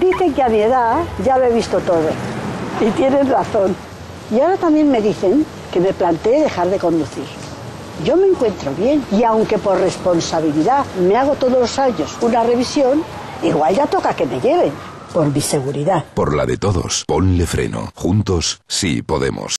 Dicen que a mi edad ya lo he visto todo. Y tienen razón. Y ahora también me dicen que me planteé dejar de conducir. Yo me encuentro bien y aunque por responsabilidad me hago todos los años una revisión, igual ya toca que me lleven, por mi seguridad. Por la de todos, ponle freno. Juntos, sí podemos.